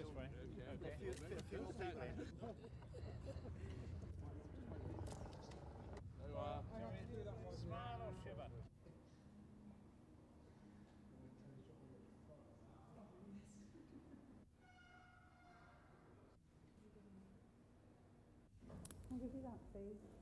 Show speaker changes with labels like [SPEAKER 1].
[SPEAKER 1] This way. You.
[SPEAKER 2] Smile or shiver? Can you do that, please?